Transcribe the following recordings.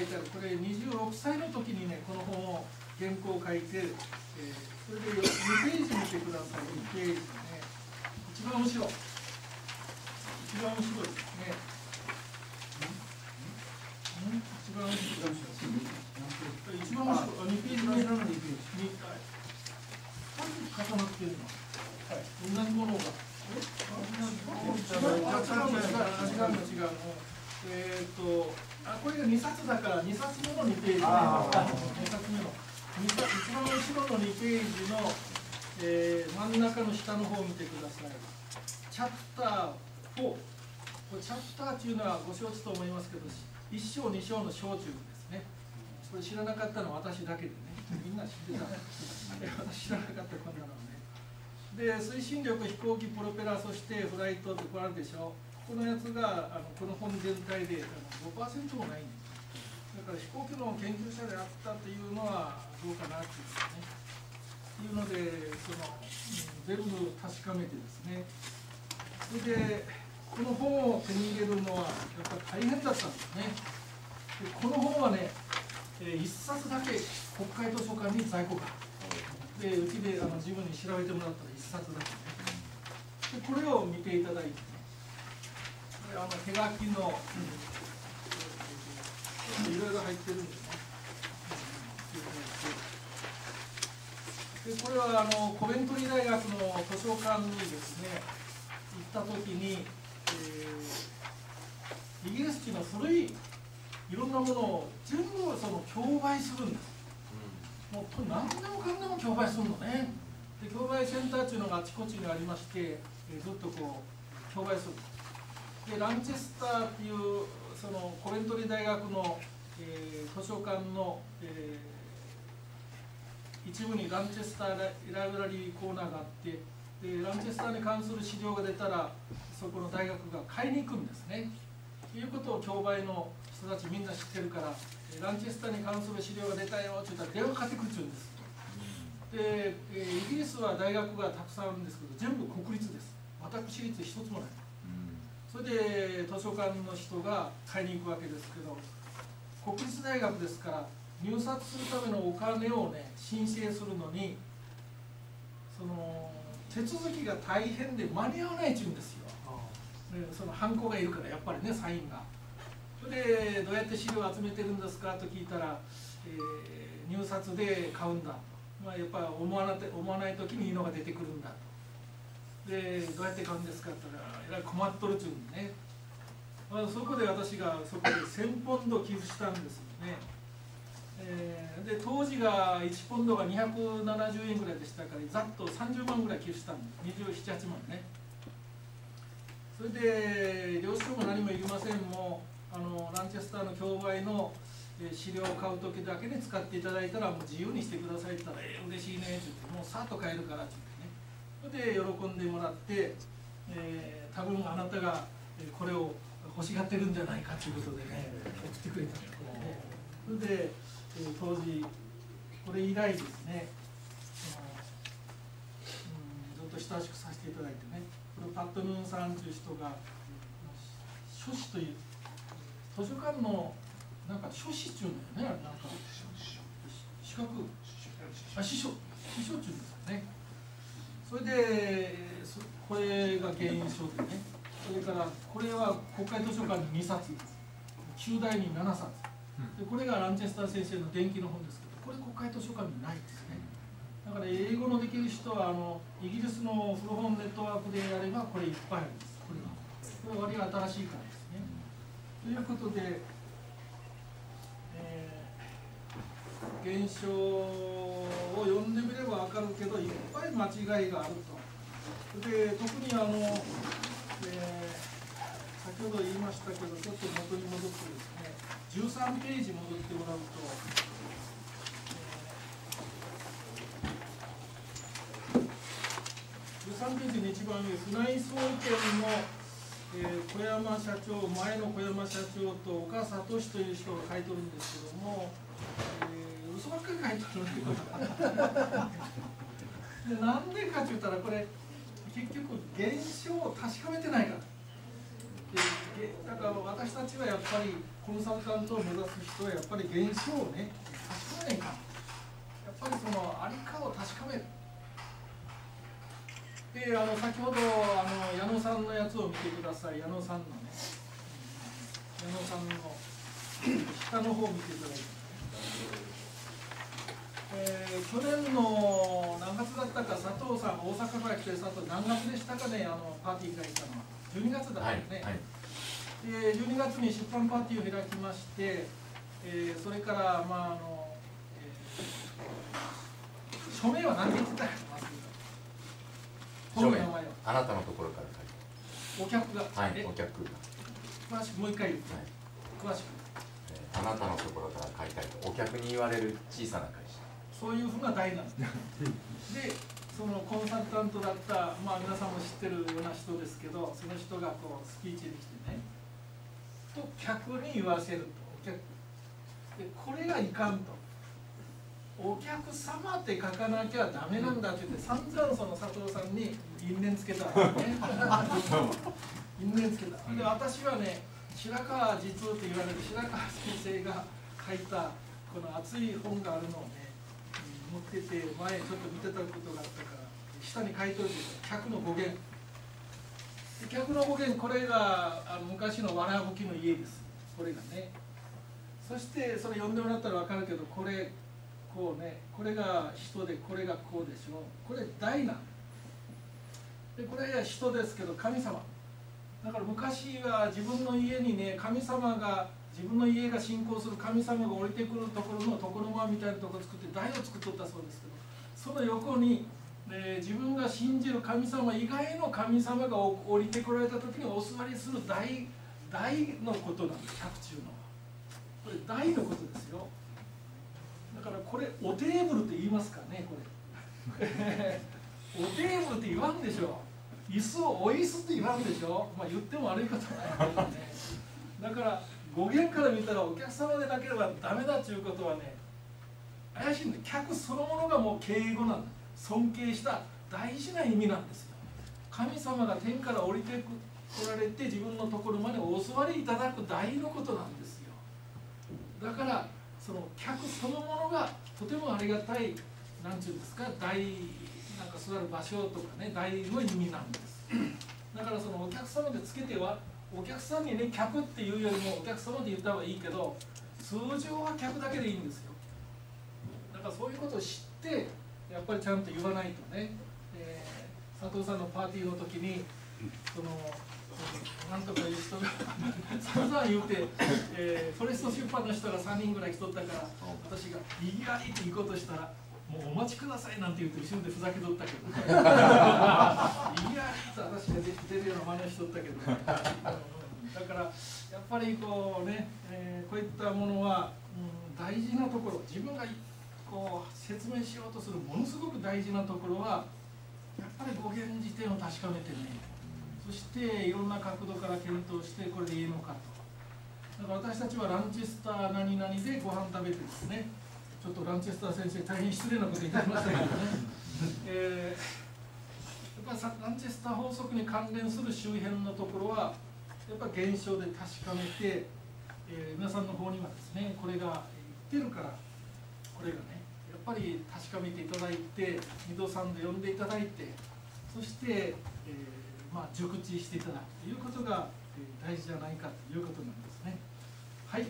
書いてある。これ26歳の時にねこの本を原稿を書いて、えー、それで2ページ見てください。2ページね。一番後ろ一番後ろですね。一番後ろ一番後ろ2ページ。目なのに2ページ。2重なってるの、はい、同じものが違う違う違う違う違うえっ、とあこれが2冊だから2冊目の2ページ、ね、2冊目の一番後ろの2ページの、えー、真ん中の下の方を見てください。チャプター4これチャプターっていうのはご承知と思いますけど1章2章の小中ですね。これ知らなかったのは私だけでね。みんな知ってた。私知らなかったこんなのね。で推進力飛行機プロペラそしてフライトってこれあるでしょこのやつがあのこの本全体であの5%もないんですだから飛行機の研究者であったというのはどうかなっていうね。いうのでその、全部確かめてですね。それでこの本を手に入れるのはやっぱ大変だったんですね。でこの本はね、えー、1冊だけ国会図書館に在庫が。でうちであの自分に調べてもらったら1冊だけね。でこれを見ていただいてあの手書きの、いろいろ入ってるんですね。でこれはあのコベントリー大学の図書館にですね行った時に、えー、イギリス人の古いいろんなものを全部その競売するんです、うん、もう何でもかんでも競売するのね。で競売センターっていうのがあちこちにありまして、え、ずっとこう競売する。でランチェスターっていうそのコベントリー大学の、えー、図書館の、えー、一部にランチェスターライブラリーコーナーがあってでランチェスターに関する資料が出たらそこの大学が買いに行くんですね。ということを競売の人たちみんな知ってるからランチェスターに関する資料が出たよって言ったら電話かかってくるんです。で、えー、イギリスは大学がたくさんあるんですけど全部国立です。私立一つもない。それで図書館の人が買いに行くわけですけど国立大学ですから入札するためのお金をね申請するのにその手続きが大変で間に合わないっちゅうんですよ、ね、そのハンコがいるからやっぱりねサインが。それでどうやって資料を集めてるんですかと聞いたら、えー、入札で買うんだ、まあ、やっぱ思わな思わない時にいいのが出てくるんだ。とでどうやって買うんですかって言ったら困っとるっちゅうね、まあ、そこで私がそこで1000ポンド寄付したんですよね、えー、で当時が1ポンドが270円ぐらいでしたからざっと30万ぐらい寄付したんです。278万ね。それで領収書も何も言いませんもあのランチェスターの競売の資料を買う時だけで使っていただいたらもう自由にしてくださいって言ったら「えー、嬉しいね」って言って「もうさっと買えるから」って言って。それで喜んでもらって、えー、多分あなたがこれを欲しがってるんじゃないかということでね送ってくれたんですねそれで、当時これ以来ですね、うん、ずっと親しくさせていただいてねこれパットヌーンさんという人が書士という図書館のなんか書士っていうんだよねなんか。資格。あ師匠。師匠っていうんですよね。それでこれが原因症でね。それからこれは国会図書館に2冊。中大に7冊。でこれがランチェスター先生の伝記の本ですけどこれ国会図書館にないですね。だから英語のできる人はあのイギリスの古本ネットワークでやればこれいっぱいあります。これはこれは割が新しいからですね。ということで、えー、現象を読んでみれば分かるけどいっぱい間違いがあるとで特にあの、えー、先ほど言いましたけどちょっと元に戻ってですね13ページ戻ってもらうと、えー、13ページの一番上船井総研の、えー、小山社長前の小山社長と岡聡という人が書いてるんですけども、えー、嘘ばっかり書いてるんでなんでかって言ったらこれ結局現象を確かめてないからだから私たちはやっぱりコンサルタントを目指す人はやっぱり現象をね確かめないかやっぱりそのありかを確かめる。であの先ほどあの矢野さんのやつを見てください。矢野さんのね。矢野さんの。下の方を見ていただいて、えー、去年の何月だったか佐藤さん大阪から来て佐藤何月でしたかねあのパーティー開いたのは。12月だったよね、はいはい。で12月に出版パーティーを開きまして、えー、それからまああの、えー、署名は何て言ってたよ署名。あなたのところから書いてお客が。はいお客が。詳しくもう一回はい、詳しく、えー、あなたのところから買いたいとお客に言われる小さな会社そういうふうな題なんですでそのコンサルタントだったまあ皆さんも知ってるような人ですけどその人がこうスピーチに来てねと客に言わせると。お客でこれがいかんと。お客様って書かなきゃダメなんだって言って散々その佐藤さんに因縁つけたわけね。因縁つけた。で私はね白川実って言われる白川先生が書いたこの熱い本があるのをね持ってて前ちょっと見てたことがあったから下に書いておいて客の語源。客の語源これがあの昔のわらぶきの家です。これがね。そしてそれ読んでもらったら分かるけどこれこうね。これが人でこれがこうでしょ。これ大なでこれは人ですけど神様。だから昔は自分の家にね神様が自分の家が信仰する神様が降りてくるところの床の間みたいなところを作って台を作っとったそうですけどその横にで自分が信じる神様以外の神様が降りてこられた時にお座りする大大のことなんです百中の。これ大のことですよ。だからこれおテーブルって言いますかねこれ。おテーブルって言わんでしょ。椅子をお椅子って言わんでしょ。まあ言っても悪いことないけどね。だから語源から見たらお客様でなければダメだっていうことはね怪しいんで客そのものがもう敬語なんだ。尊敬した大事な意味なんですよ。神様が天から降りてこられて自分のところまでお座りいただく大のことなんですよ。だからその客そのものがとてもありがたい何て言うんですか大なんか座る場所とかね大の意味なんです。だからそのお客様でつけてはお客さんにね客っていうよりもお客様で言った方がいいけど通常は客だけでいいんですよ。だからそういうことを知ってやっぱりちゃんと言わないとね、えー、佐藤さんのパーティーの時にそのなんとかいう人が 散々言うて、えー、フォレスト出版の人が3人ぐらい来とったから私が「いぎわり」って行こうとしたら「もうお待ちください」なんて言うて後ろでふざけとったけど「いぎわり」って私が出るような真似しとったけど、だからやっぱりこうね、えー、こういったものは、うん、大事なところ自分がこう説明しようとするものすごく大事なところはやっぱり語源辞典を確かめてねそしていろんな角度から検討してこれでいいのかと。だから私たちはランチェスター何々でご飯食べてですねちょっとランチェスター先生大変失礼なこと言いましたけどね、えー、やっぱりランチェスター法則に関連する周辺のところはやっぱ現象で確かめて、えー、皆さんの方にはですねこれが言ってるからこれがねぱり確かめていただいて二度三度読んでいただいてそして、えー、まあ、熟知していただくということが、えー、大事じゃないかということなんですね。はい。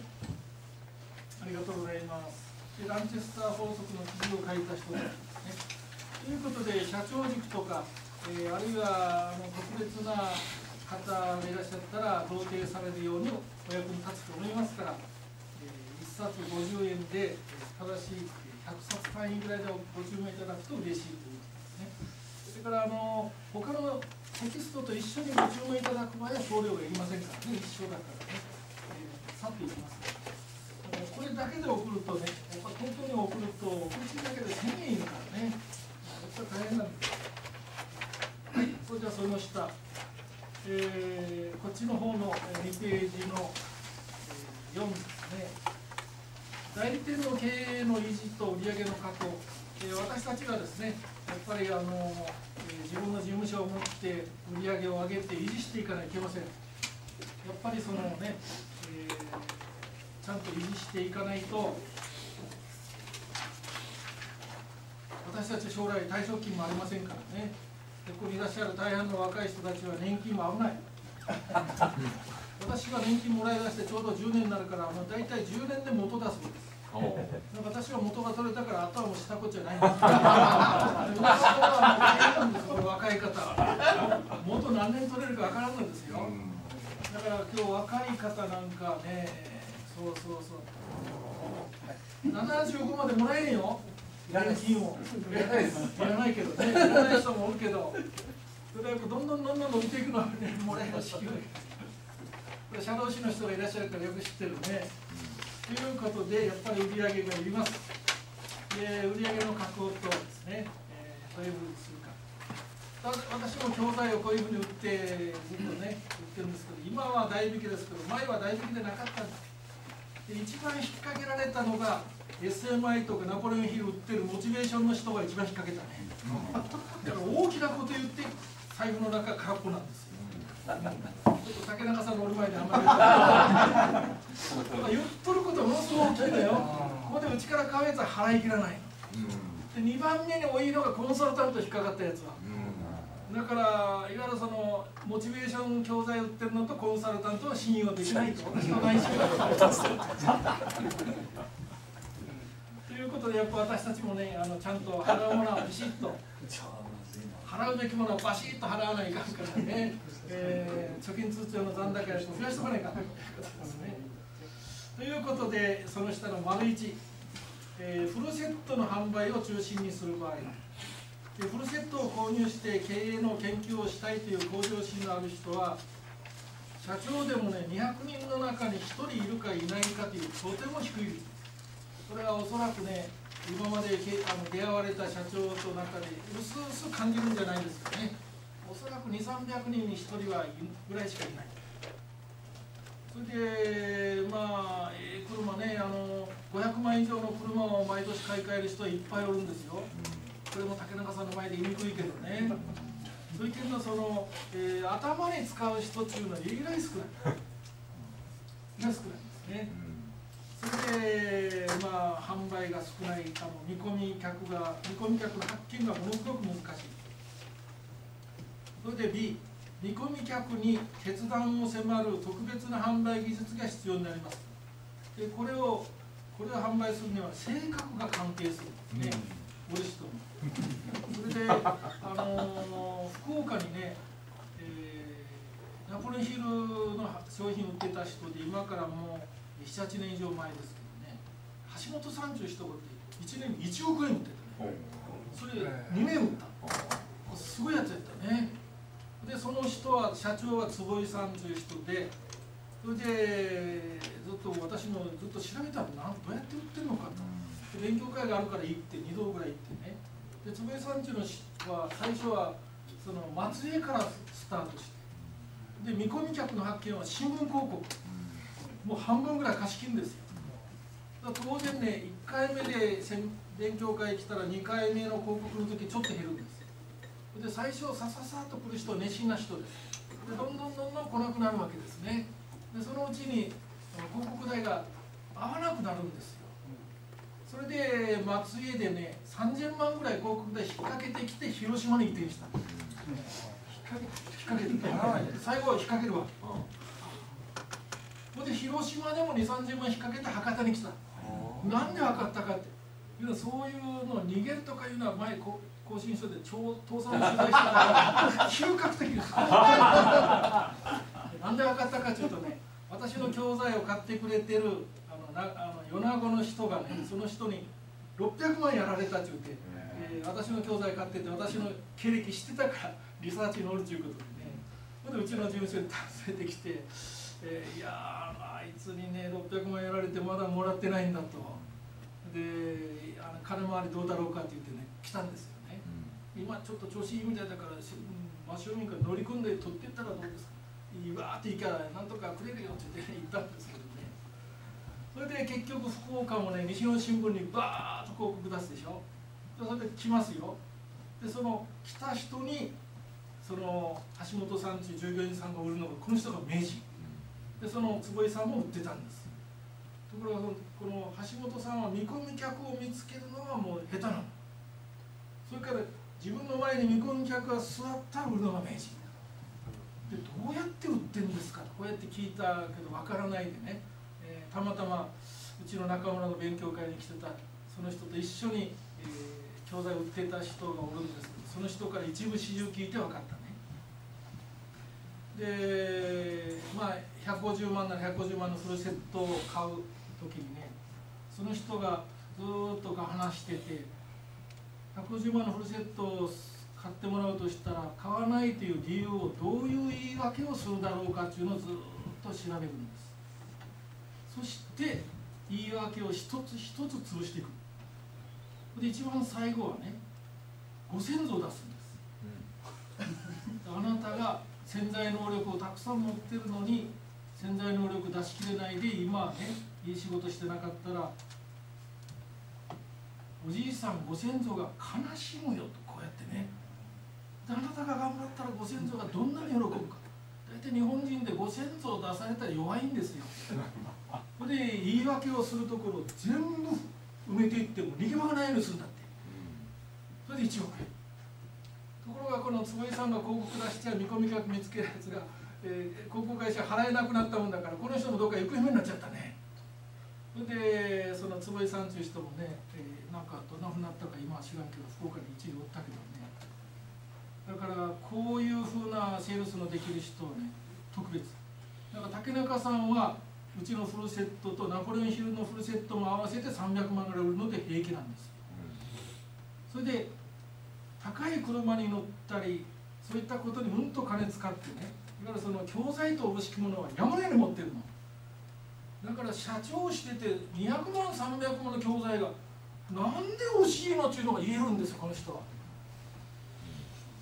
ありがとうございますランチェスター法則の記事を書いた人ですね。ということで社長塾とか、えー、あるいはあの特別な方がいらっしゃったら同定されるようにお役に立つと思いますから、えー、1冊50円で正しい100冊単位ぐらいでご注文いただくと嬉しいということですね。それからあの他のテキストと一緒にご注文いただく場合は送料がいりませんからね一緒だからね、えー、さっといきます。これだけで送るとねやっぱ東京に送ると送りだけで1000円いるからね。やっぱ大変なんですはいそれじゃあその下えー、こっちの方の2ページの、え、4ですね。代理店の経営の維持と売上の確保、えー、私たちがですねやっぱりあの、え、自分の事務所を持って売り上げを上げて維持していかないといけません。やっぱりそのね、えー、ちゃんと維持していかないと私たち将来退職金もありませんからね。ここにいらっしゃる大半の若い人たちは年金も危ない。私は年金もらい出してちょうど10年になるからもう大体10年で元出すんです。私は元が取れたからあとはもうしたことじゃないんです。若い方元何年取れるかわからんのですよ。だから今日若い方なんかねそうそうそう。75までもらえんよ。年金をいらないですいらないけどね。いらない人もおるけど。それはどんどんどんどん伸びていくのはねもらえる支給これ社労士の人がいらっしゃるからよく知ってるね。ということでやっぱり売り上げがいります。で売り上げの確保とですね、えー、どういうふうにするか私も教材をこういうふうに売ってずっとね売ってるんですけど今は代引きですけど前は代引きでなかったんです。で一番引っ掛けられたのが SMI とかナポレオンヒル売ってるモチベーションの人が一番引っ掛けたね、だから大きなこと言って財布の中空っぽなんですよ。ちょっと竹中さんのおる前であんまり。言っとることものすごく大きいんだよ。ここでうちから買うやつは払い切らない。で2番目に多いのがコンサルタント引っかかったやつはだからいわゆるそのモチベーション教材売ってるのとコンサルタントは信用できないと。私の内心ということでやっぱ私たちもねあのちゃんと払うものはビシッと。払うべきものはバシッと払わないかんからね、えー、貯金通帳の残高よりも増やしておかないかんということですね。ということでその下の丸1、えー、フルセットの販売を中心にする場合。でフルセットを購入して経営の研究をしたいという向上心のある人は社長でもね200人の中に1人いるかいないかというとても低い。これはおそらくね今まであの出会われた社長と中でうすうす感じるんじゃないですかね。おそらく2300人に1人はぐらいしかいない。それでまあ、えー、車ねあの500万以上の車を毎年買い替える人はいっぱいおるんですよ、これも竹中さんの前で言いにくいけどね。そういうけどその、えー、頭に使う人っていうのは意外少ない。意外少ないんですね、それでまあ販売が少ないあの見込み客が見込み客の発見がものすごく難しい。それで B 見込み客に決断を迫る特別な販売技術が必要になります。でこれをこれを販売するには性格が関係するんですね、うん、ご人もそれで、あのー、福岡にね、えー、ナポレオンヒルの商品を売ってた人で今からもう78年以上前ですけどね橋本さんという人がって1年に1億円売ってたね。それ2年売った。すごいやつやったね。でその人は社長は坪井さんという人でそれでずっと私もずっと調べたらどうやって売ってるのかと。勉強会があるから行って2度ぐらい行ってねで坪井さんちのは最初はその松江からスタートして。で見込み客の発見は新聞広告。もう半分ぐらい貸し切るんですよ。当然ね1回目で勉強会来たら2回目の広告の時ちょっと減るんですで最初さささっと来る人熱心な人です。でどんどんどんどん来なくなるわけですね。でそのうちに広告代が合わなくなるんですよ。それで松江でね3000万ぐらい広告で引っ掛けてきて広島に移転した。引っ掛けて最後は引っ掛けるわほんで広島でも2 3 0万引っ掛けて博多に来たなんで分かったかっていうのはそういうの逃げるとかいうのは前こ更新書で超倒産を取材したから収穫的ですなんで分かったかというとね私の教材を買ってくれてるあのなあの米子の人がねその人に600万やられたって言って、えー、私の教材買ってて私の経歴知ってたから リサーチに乗るということでね。それでうちの事務所に訪ねてきて、えー、いやあいつにね600万やられてまだもらってないんだと。であの金回りどうだろうかって言ってね来たんですよね、うん、今ちょっと調子いいみたいだから真正面から乗り込んで取っていったらどうですか。いいわって言いからなんとかくれるよって言って言ったんですけどそれで結局福岡もね西日本新聞にバーッと広告出すでしょ？でそれで来ますよ。でその来た人にその橋本さんという従業員さんが売るのがこの人が名人でその坪井さんも売ってたんです。ところがこの橋本さんは見込み客を見つけるのがもう下手なの。それから自分の前に見込み客が座ったら売るのが名人でどうやって売ってるんですか？とこうやって聞いたけどわからないでね、たまたまうちの中村の勉強会に来てたその人と一緒に、えー、教材を売ってた人がおるんですけどその人から一部始終聞いて分かったね。でまあ150万なら150万のフルセットを買う時にねその人がずっと話してて150万のフルセットを買ってもらうとしたら買わないという理由をどういう言い訳をするだろうかっていうのをずっと調べるんですそして言い訳を一つ一つ潰していく。で一番最後はねご先祖を出すんです、うん、あなたが潜在能力をたくさん持ってるのに潜在能力出し切れないで今はねいい仕事してなかったらおじいさんご先祖が悲しむよとこうやってね。あなたが頑張ったらご先祖がどんなに喜ぶか。大体日本人でご先祖を出されたら弱いんですよ で言い訳をするところ全部埋めていっても逃げ場がないようにするんだって。それで1億円ところがこの坪井さんが広告出しちゃ見込み客見つけるやつが、えー、広告会社払えなくなったもんだからこの人もどっか行方不明になっちゃったね。それでその坪井さんという人もね、えー、なんかどんなふうになったか今は知らんけど福岡に一時おったけどね。だからこういうふうなセールスのできる人はね特別。だから竹中さんはうちのフルセットとナポレオンヒルのフルセットも合わせて300万ぐらい売るので平気なんです。それで高い車に乗ったりそういったことにうんと金使ってねいわゆるその教材とおぼしきものは山のように持ってるの。だから社長をしてて200万300万の教材がなんで欲しいのっていうのが言えるんですよこの人は。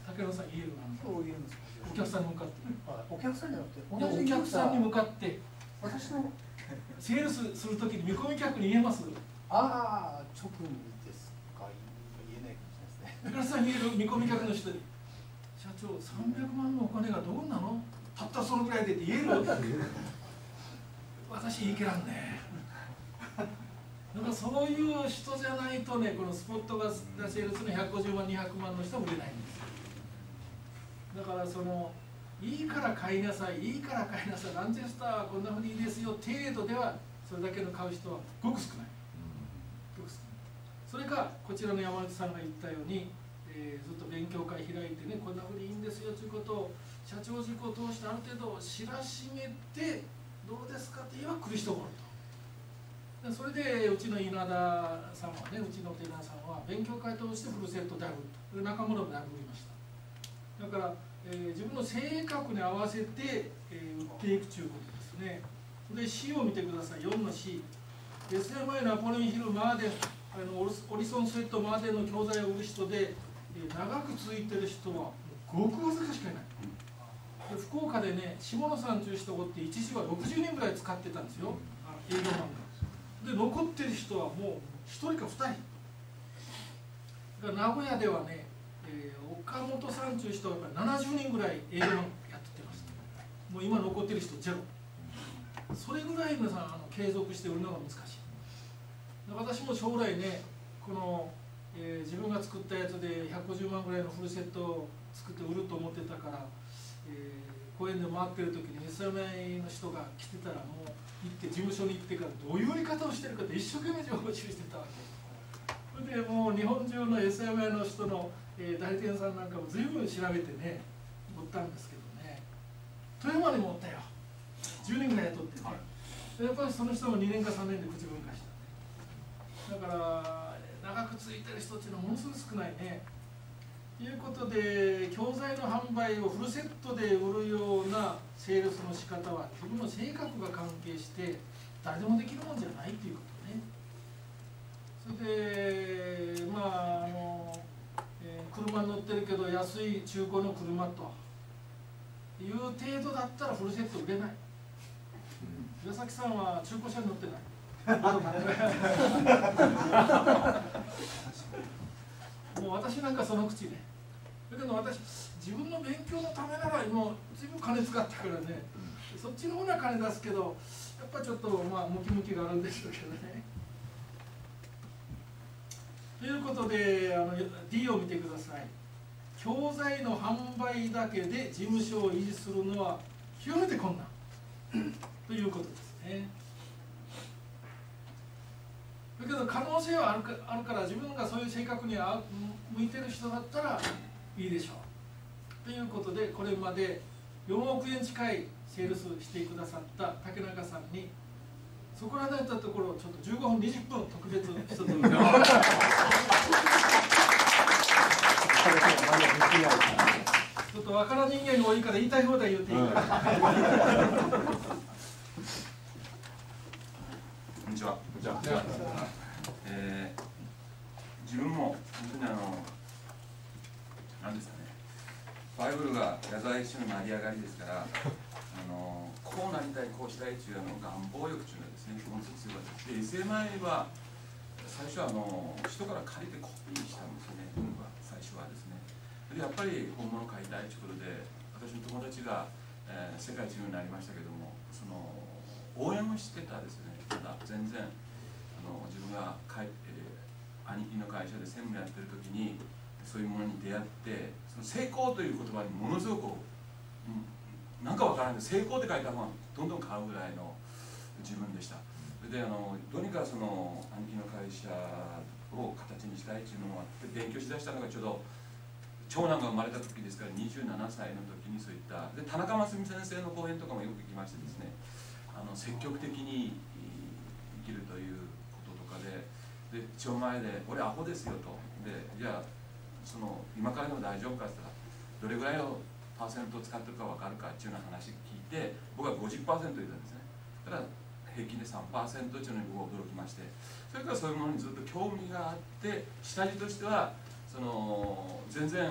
竹野さん言えるなんそう言えるんですお客さんに向かって。お客さんじゃなくてお客さんに向かって私の。セールスするときに見込み客に言えます？ああ直にですか？言えないかもしれないですね。見込み客の人に。社長300万のお金がどうなの？たったそのぐらいでって言える？私言い切らんね。だからそういう人じゃないとねこのスポットガスセールスの150万200万の人は売れないんですだからそのいいから買いなさいいいから買いなさい。ランチェスターはこんなふうにいいですよ。程度ではそれだけの買う人はごく少ない。ごく少ない。それかこちらの山内さんが言ったように、えー、ずっと勉強会開いてねこんなふうにいいんですよということを社長塾を通してある程度知らしめてどうですかって言えば来る人もおると。それでうちの稲田さんはねうちのテナーさんは勉強会通してフルセットであると。中村もでありました。だから、えー、自分の性格に合わせて、えー、売っていくということですね。で C を見てください。4の C SMI ナポレオンヒルマーデンあのオリソンスウェットマーデンの教材を売る人で、えー、長く続いてる人はごくわずかしかいない。で福岡でね下野さんという人がおって一時は60人ぐらい使ってたんですよ。営業マンが。で残ってる人はもう1人か2人。名古屋ではね、岡本さんという人はやっぱり70人ぐらい営業やってましたもう今残ってる人ゼロ。それぐらい皆さんあの継続して売るのが難しい。私も将来ねこの、えー、自分が作ったやつで150万ぐらいのフルセットを作って売ると思ってたからえー、公園で回ってる時に SMI の人が来てたらもう行って事務所に行ってからどういう売り方をしてるかって一生懸命情報収集してたわけ。それでもう日本中の SMI の人の、えー、代理店さんなんかも随分調べてね売ったんですけどね。富山にもおったよ。10年ぐらい雇ってね、はい、やっぱりその人も2年か3年で口分化したね。だから長くついてる人っていうのはものすごく少ないね。ということで教材の販売をフルセットで売るようなセールスの仕方は自分の性格が関係して誰でもできるもんじゃないということね。それでまああの、えー、車に乗ってるけど安い中古の車と。いう程度だったらフルセット売れない。岩崎さんは中古車に乗ってない。もう私なんかその口ねだけど私自分の勉強のためならもう随分金使ったからね。そっちの方には金出すけどやっぱちょっとまあムキムキがあるんでしょうけどねということであの D を見てください。教材の販売だけで事務所を維持するのは極めて困難。ということですね。だけど可能性はあるかあるから自分がそういう性格に向いてる人だったらいいでしょう。ということでこれまで4億円近いセールスしてくださった竹中さんにそこらでったところちょっと15分20分特別一つ ちょっとわからん人間が多いから言いたい放題言っていいから、こんにちは。じゃあえー自分も本当にあの、なんですかね、バイブルが矢沢一種の成り上がりですから、こうなりたい、こうしたいというあの願望欲というのですね、基本的に強かったです。SMI は最初はあの人から借りてコピーしたんですよね、僕は最初はですね。で、やっぱり本物買いたいということで、私の友達が、えー世界一になりましたけども、その応援をしてたですね、ただ全然。あの自分がかい、えー兄貴の会社で専務やってる時にそういうものに出会ってその成功という言葉にものすごく、うん、なんかわからない。けど成功って書いた本どんどん買うぐらいの自分でした。それであのどうにかその兄貴の会社を形にしたいっていうのもあって勉強しだしたのがちょうど長男が生まれた時ですから27歳の時にそういった。で田中真澄先生の講演とかもよく聞きましてですねあの積極的に生きるということとかでで一応前で「俺アホですよ」と。でじゃあその今からでも大丈夫かって言ったらどれぐらいのパーセント使ってるか分かるかっていうような話聞いて僕は50%言ったんですね。ただ平均で3%っていうのに僕は驚きましてそれからそういうものにずっと興味があって下地としてはその全然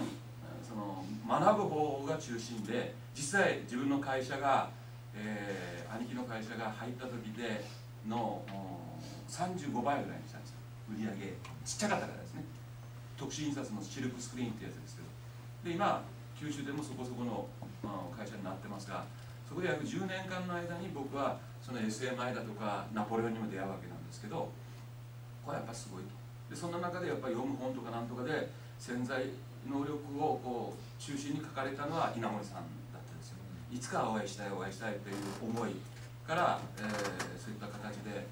その学ぶ方が中心で実際自分の会社が、えー兄貴の会社が入った時での35倍ぐらいにしたんですよ。売り上げ。ちっちゃかったからですね。特殊印刷のシルクスクリーンってやつですけど。で今九州でもそこそこのまあ会社になってますがそこで約10年間の間に僕はその SMI だとかナポレオンにも出会うわけなんですけどこれはやっぱすごいと。でそんな中でやっぱ読む本とかなんとかで潜在能力をこう中心に書かれたのは稲森さんだったんですよ。いつかお会いしたいお会いしたいという思いから、えーそういった形で、え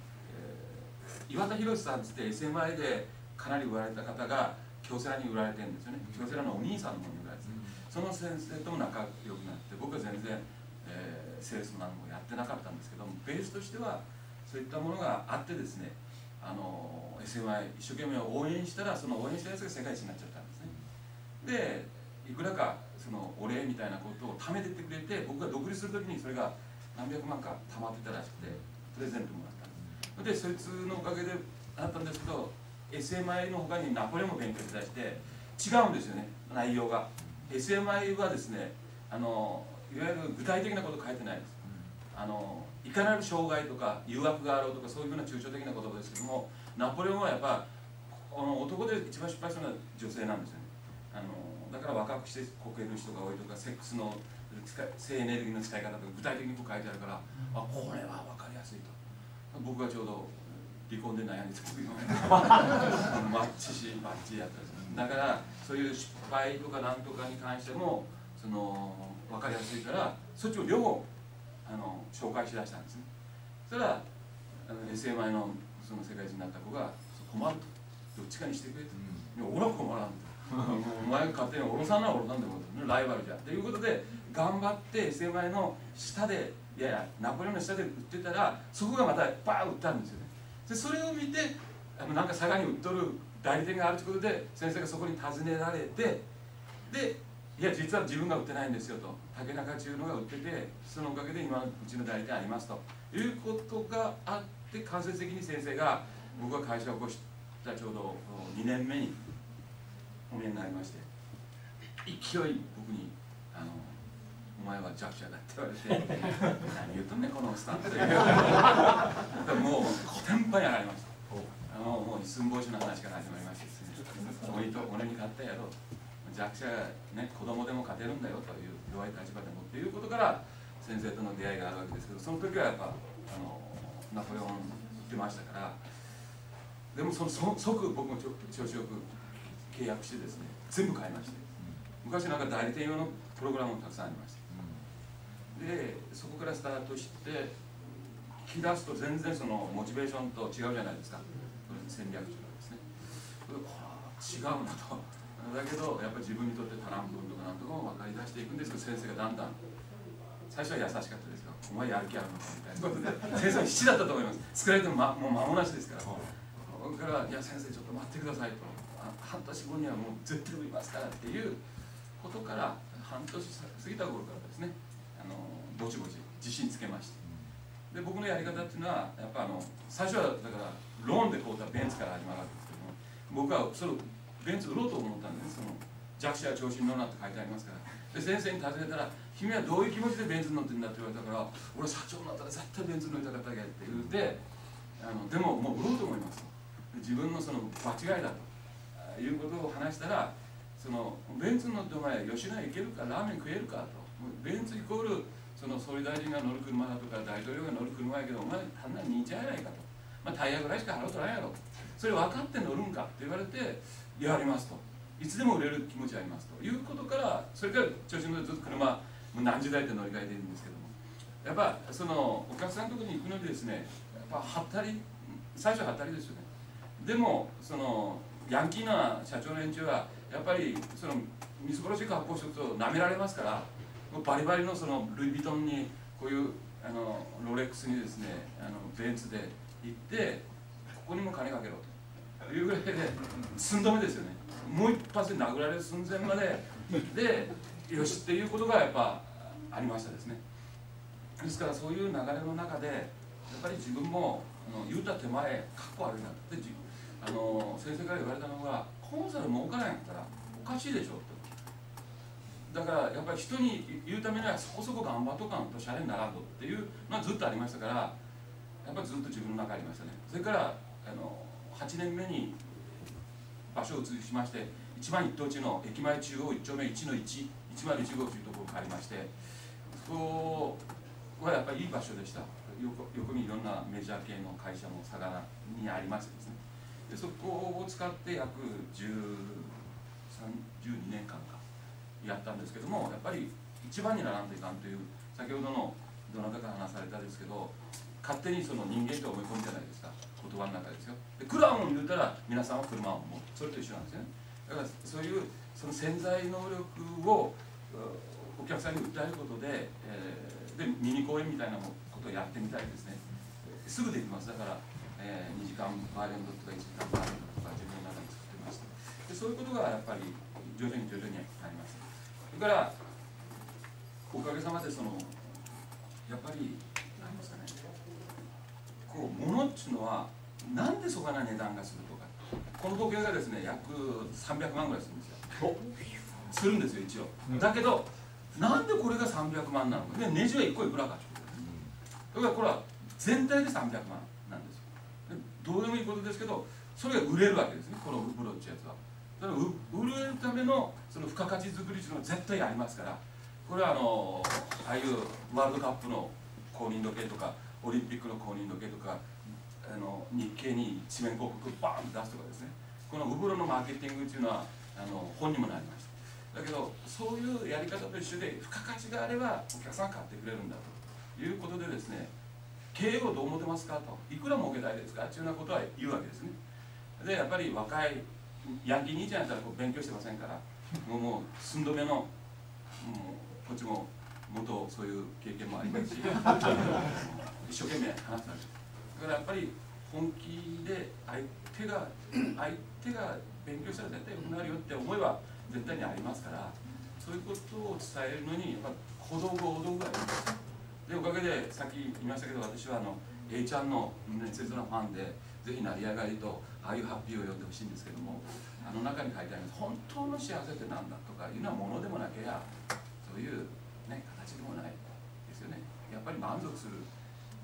ー岩田博さんっつって SMI でかなり売られた方が京セラに売られてるんですよね。京セラのお兄さんの方に売られてるその先生とも仲良くなって僕は全然、えーセールスマンもやってなかったんですけどもベースとしてはそういったものがあってですねあの SMI 一生懸命応援したらその応援したやつが世界一になっちゃったんですね。でいくらかそのお礼みたいなことを貯めてってくれて僕が独立する時にそれが何百万か貯まってたらしくてプレゼントもらったんです。でそいつのおかげであったんですけど SMI の他にナポレオンも勉強してたりして違うんですよね内容が。SMI はですねあのいわゆる具体的なこと書いてないです。あのいかなる障害とか誘惑があろうとかそういうふうな抽象的な言葉ですけどもナポレオンはやっぱあの男で一番失敗するのは女性なんですよね。あのだから若くしてこける人が多いとかセックスの性エネルギーの使い方とか具体的にこう書いてあるからあこれは分かりやすいと。僕がちょうど離婚で悩んでた時の マッチしマッチやっただからそういう失敗とかなんとかに関してもその分かりやすいからそっちを両方あの紹介しだしたんですね。そしたらあの SMI のその世界一になった子が困ると。どっちかにしてくれと、いや俺は困らんと。お前が勝手に降ろさんなら降ろさんでもライバルじゃということで頑張って SMI の下でいやいやナポレオンの下で売ってたらそこがまたバーン売ったんですよね。でそれを見てあのなんか佐賀に売っとる代理店があるということで先生がそこに訪ねられてでいや実は自分が売ってないんですよと。竹中中のが売っててそのおかげで今うちの代理店ありますということがあって間接的に先生が僕が会社を起こしたちょうど2年目にお見えになりまして勢い僕にあの「お前は弱者だ」って言われて「何言うとんねんこのおっさん」っていう。もうコテンパンに上がりました。あのもう一寸法師の話から始まりましてですねおいと俺に勝ったやろ弱者がね子供でも勝てるんだよという弱い立場でもっていうことから先生との出会いがあるわけですけどその時はやっぱあのナポレオン行ってましたからでもそのそ即僕も調子よく契約してですね全部買いまして昔なんか代理店用のプログラムもたくさんありましたでそこからスタートして引き出すと全然そのモチベーションと違うじゃないですか。戦略というかですね。違うなと。だけどやっぱり自分にとって足らん部分とかなんとかも分かり出していくんですけど先生がだんだん最初は優しかったですよ。お前やる気あるのかみたいなことで 先生は必死だったと思います。作られても,、ま、もう間もなしですから。それから「いや先生ちょっと待ってください」と「半年後にはもう絶対売りますから」っていうことから半年過ぎた頃からですねあのぼちぼち自信つけまして。で僕のやり方っていうのはやっぱあの最初はだからローンで買うたベンツから始まるわけですけども僕はそのベンツ売ろうと思ったんですその弱者は調子に乗るなって書いてありますから。で先生に尋ねたら「君はどういう気持ちでベンツ乗ってんだ?」って言われたから「俺社長になったら絶対ベンツ乗りたかったけ」って言うてあのでももう売ろうと思います。と自分のその間違いだということを話したらそのベンツ乗ってお前吉野家行けるか？ラーメン食えるか？とベンツイコールその総理大臣が乗る車だとか大統領が乗る車やけどお前単なる忍者やないかと、まあ、タイヤぐらいしか払うとないやろ。それ分かって乗るんかって言われてやりますと。いつでも売れる気持ちありますと。いうことからそれから調子乗ってずっと車もう何時代って乗り換えてるんですけども。やっぱそのお客さんのとこに行くのにですねやっぱはったり最初はったりですよね。でもそのヤンキーな社長の連中はやっぱりそのみすぼらしい格好してると舐められますからもうバリバリのそのルイ・ヴィトンにこういうあのロレックスにですねあのベンツで行ってここにも金かけろと。いうぐらいで寸止めですよね。もう一発で殴られる寸前まで。でよしっていうことがやっぱありましたですね。ですからそういう流れの中でやっぱり自分もあの言うた手前かっこ悪いなってあの先生から言われたのがコンサル儲からんやったらおかしいでしょと。だからやっぱり人に言うためにはそこそこ頑張っとかんとシャレにならんとっていうのはずっとありましたからやっぱりずっと自分の中ありましたね。それからあの8年目に場所を移しまして一番一等地の駅前中央1丁目1の1101号というところを借りましてそこはやっぱりいい場所でした。横横にいろんなメジャー系の会社も佐賀にありましてですね。でそこを使って約1312年間かやったんですけどもやっぱり一番にならんといかんという先ほどのどなたか話されたですけど勝手にその人間と思い込むじゃないですか。言葉の中ですよ。でクラウン言うたら皆さんは車を持うそれと一緒なんですね。だからそういうその潜在能力をお客さんに訴えることで、えー、でミニ公演みたいなことをやってみたいですね。すぐできます。だから、えー、2時間バーレンドとか1時間バーレンドとか自分の中で作ってまして。でそういうことがやっぱり徐々に徐々にあります。それからおかげさまでそのやっぱりこう物っていうのはなんでそがな値段がするとか。この時計がですね約300万ぐらいするんですよ。するんですよ一応、だけどなんでこれが300万なのか。でネジは1個いくらかという。ことですだからこれは全体で300万なんですよ。どうでもいいことですけどそれが売れるわけですねこのブロッチやつは。だから売れるためのその付加価値作りというのは絶対ありますからこれはあのああいうワールドカップの公認時計とかオリンピックの公認時計とかあの日経に一面広告バーンと出すとかですね。このウブロのマーケティングっていうのはあの本にもなりました。だけどそういうやり方と一緒で付加価値があればお客さん買ってくれるんだということでですね経営をどう思ってますかと。いくら儲けたいですかっていうようなことは言うわけですね。でやっぱり若いヤンキー兄ちゃんやったらこう勉強してませんから。もうもう寸止めのもうこっちも元そういう経験もありますし。一生懸命話すわけですだからやっぱり本気で相手が相手が勉強したら絶対良くなるよって思いは絶対にありますからそういうことを伝えるのにやっぱ小道具大道具があります。でおかげでさっき言いましたけど私はあの A ちゃんの熱烈なファンでぜひ成り上がりとああいうハッピーを読んでほしいんですけどもあの中に書いてあります。本当の幸せって何だとかいうのはものでもなければそういう、ね、形でもないですよね。やっぱり満足する。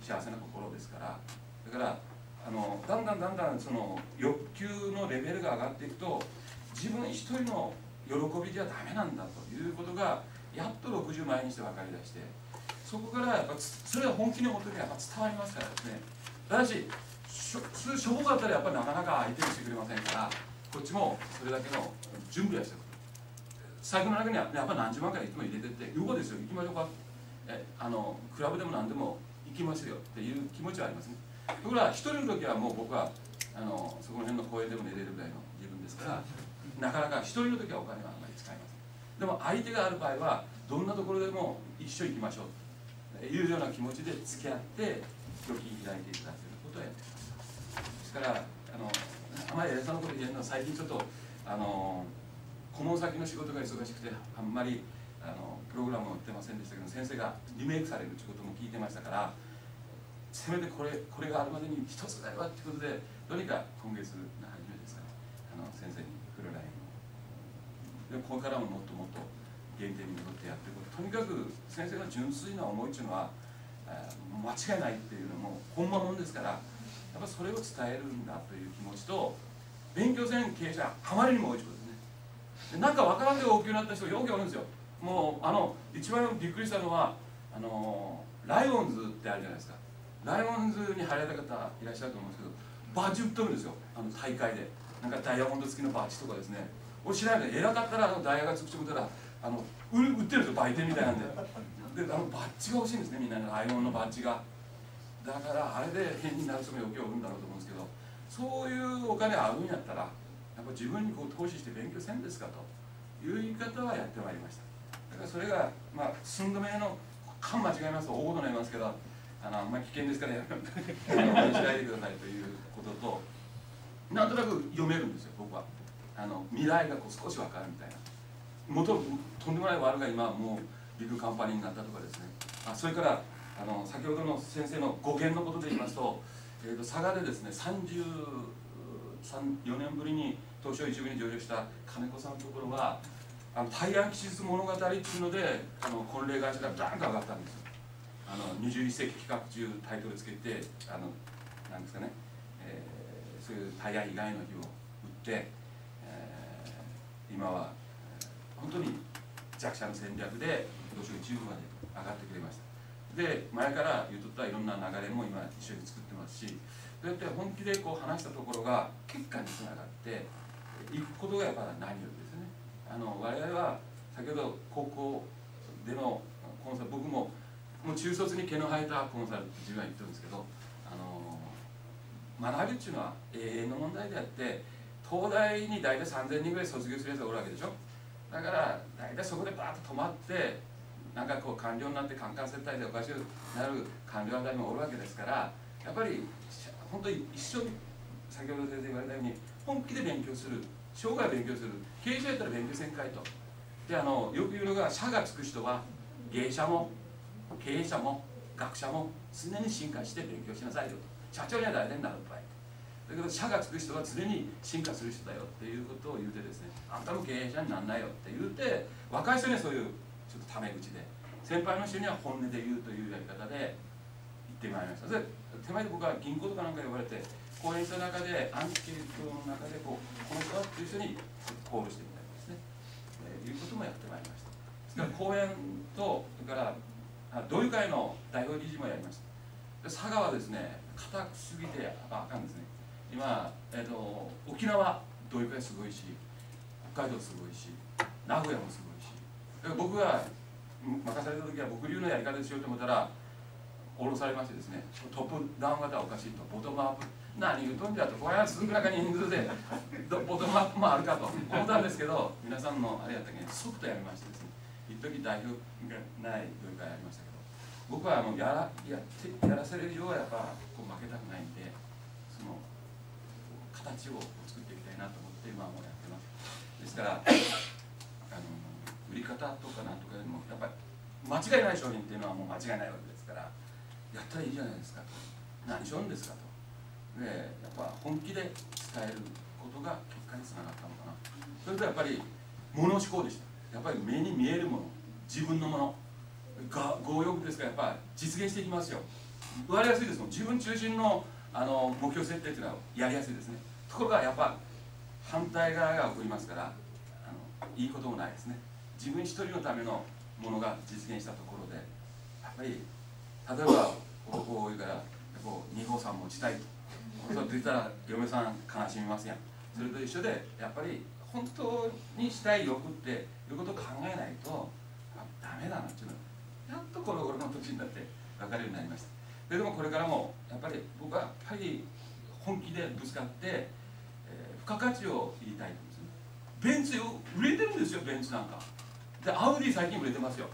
幸せな心ですから。だからあのだんだんだんだんその欲求のレベルが上がっていくと自分一人の喜びじゃダメなんだということがやっと60前にして分かりだしてそこからやっぱそれは本気のことでやっぱ伝わりますからですね。ただししょ普通しょぼかったらやっぱりなかなか相手にしてくれませんからこっちもそれだけの準備はしておく財布の中にはやっぱ何十万かいつも入れてって「うごですよ。行きましょうか」えあのクラブでも何でも行きますよっていう気持ちはありますね。ところが一人の時はもう僕はあのそこの辺の公園でも寝れるぐらいの自分ですからなかなか一人の時はお金はあんまり使いません。でも相手がある場合はどんなところでも一緒に行きましょうというような気持ちで付き合って預金開いていただくということをやってきましたですからあのあまり偉そうなこと言えるのは最近ちょっとあのこの先の仕事が忙しくてあんまりあのプログラムを売ってませんでしたけど先生がリメイクされるということも聞いてましたからせめてこれこれがあるまでに一つだよっていうことでどうにか今月の初めですからあの先生にフルラインを。でこれからももっともっと原点に戻ってやっていくとにかく先生の純粋な思いっていうのはあ間違いないっていうのも本物ですからやっぱそれを伝えるんだという気持ちと勉強せん経営者あまりにも多いということですね。でなんか分からんで大きくなった人がよくおるんですよ。もうあの一番びっくりしたのはあのライオンズってあるじゃないですか。ライオンズに入られた方いらっしゃると思うんですけどバッジ売ってるんですよ。あの大会で。なんかダイヤモンド付きのバッジとかですね。俺知らないで偉かったらあのダイヤがつくちもたらあの売売ってるんですよ売店みたいなんで。であのバッジが欲しいんですねみんなのライオンのバッジが。だからあれで変になる人も余計おるんだろうと思うんですけどそういうお金あるんやったらやっぱ自分にこう投資して勉強せんですかという言い方はやってまいりました。それがまあ寸止めの間間違えますと大事になりますけどあのあんまり危険ですからやめないでくださいということとなんとなく読めるんですよ僕は。あの未来がこう少し分かるみたいな。元とんでもない悪が今もうビッグカンパニーになったとかですね。あそれからあの先ほどの先生の語源のことで言いますと,、えー、と佐賀でですね34年ぶりに東証一部に上場した金子さんのところがあの大安吉日物語っていうのであの婚礼会社がダンと上がったんですよ。あの21世紀企画中タイトルつけてあのなんですかね、えー、そういう大安以外の日を売って、えー、今は、本当に弱者の戦略で東証一部まで上がってくれました。で前から言うとったいろんな流れも今一緒に作ってますしそうやって本気でこう話したところが結果につながっていくことがやっぱり何より。あの我々は先ほど高校でのコンサル僕ももう中卒に毛の生えたコンサルって自分は言ってるんですけどあの学びっていうのは永遠の問題であって東大に大体3000人ぐらい卒業するやつがおるわけでしょ。だから大体そこでバーッと止まってなんかこう官僚になってカンカン接待でおかしくなる官僚あたりもおるわけですからやっぱり本当に一緒に先ほど先生言われたように本気で勉強する。生涯勉強する。経営者やったら勉強せんかいと。であのよく言うのが社がつく人は芸者も経営者も学者も常に進化して勉強しなさいよと。社長には誰でになる場合だけど社がつく人は常に進化する人だよっていうことを言うてですねあんたも経営者になんないよって言うて若い人にはそういうちょっとタメ口で先輩の人には本音で言うというやり方で言ってまいりました。で手前で僕は銀行とかなんか呼ばれて講演した中でアンケートの中でこうこの人はっていう人にコールしてみたりですね、えー、いうこともやってまいりました。ですから講演とそれから同友会の代表理事もやりました。で佐賀はですね硬すぎてああかんですね。今、えーと、沖縄同友会すごいし北海道すごいし名古屋もすごいし。僕が任された時は僕流のやり方でしようと思ったら降ろされましてですねトップダウン型はおかしいとボトムアップ何言うとんじゃとこれは少なかに人数でボトムアップもあるかと。思ったんですけど皆さんのあれやったけ？ん即とやりましてですね。一時代表がない同会ありましたけど。僕はもうやらやってやらせるようはやっぱこう負けたくないんでその形を作っていきたいなと思って今もやってます。ですからあの売り方とかなんとかよりもやっぱり間違いない商品っていうのはもう間違いないわけですからやったらいいじゃないですかと。何しようんですかと。でやっぱ本気で伝えることが結果につながったのかな。それとやっぱり物思考でした。やっぱり目に見えるもの自分のもの。が強欲ですからやっぱ実現していきますよ。言われやすいですもん。自分中心のあの目標設定っていうのはやりやすいですね。ところがやっぱ反対側が起こりますからあのいいこともないですね。自分一人のためのものが実現したところでやっぱり例えばこう言うからこう二号さん持ちたいと。嘘ついたら嫁さん悲しみますやん。それと一緒でやっぱり本当にしたい欲っていうことを考えないとダメだなっていうの。やっとこの頃の年になって分かるようになりました。ででもこれからもやっぱり僕はやっぱり本気でぶつかって、えー、付加価値を言いたいんですね。ベンツよ売れてるんですよベンツなんか。でアウディ最近売れてますよ。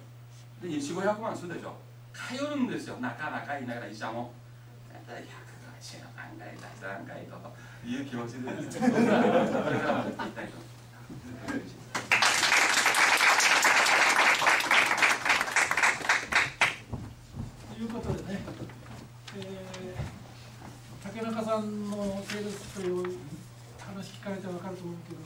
で4500万するでしょ。通るんですよ。なかなかいながら医者も。大体100私の考えた人なんかいいという気持ちで、ね、いとい。うことでね、えー、竹中さんのセーという話聞かれて分かると思うけど、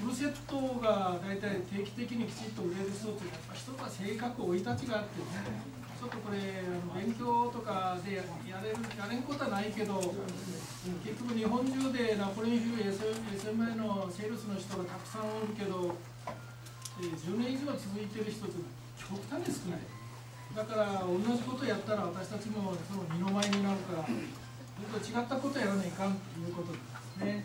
フルセットが大体定期的にきちっと売れるそうというのは、人は性格を、生い立ちがあってね。ちょっとこれ、勉強とかでやれるやれんことはないけど、結局、日本中でナポレオンヒル SMA のセールスの人がたくさんおるけど、えー10年以上続いてる人って極端に少ない。だから同じことやったら私たちもその二の舞になるから、ちょっと違ったことやらないかんということですね。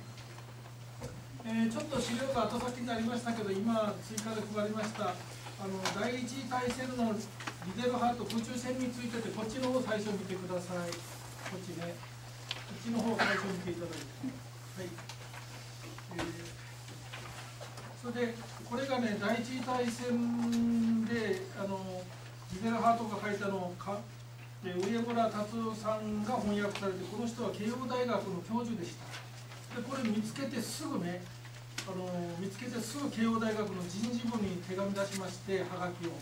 えーちょっと資料が後先になりましたけど、今追加で配りました、あの第一次大戦のリゼルハート空中戦についてで、こっちの方最初見てください。こっちね。こっちの方最初見ていただいて。はい。えーそれで、これがね、第一次大戦で、あの、リゼルハートが書いたのをか、で上村達夫さんが翻訳されて、この人は慶応大学の教授でした。で、これ見つけてすぐね、あの見つけてすぐ慶応大学の人事部に手紙出しまして、はがきを。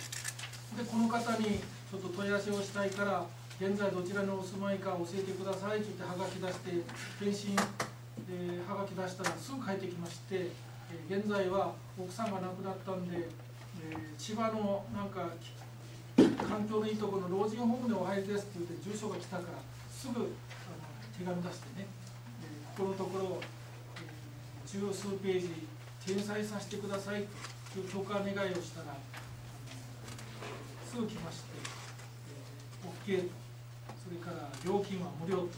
で、この方にちょっと問い合わせをしたいから、現在どちらにお住まいか教えてくださいって言ってはがき出して、返信、ではがき出したらすぐ帰ってきまして、え現在は奥さんが亡くなったんで、え千葉のなんか環境のいいところの老人ホームでお入りですって言って住所が来たからすぐあの手紙出してね、えここのところ、えー十数ページ転載させてくださいという許可願いをした。らすぐ来まして、えー OK とそれから料金は無料と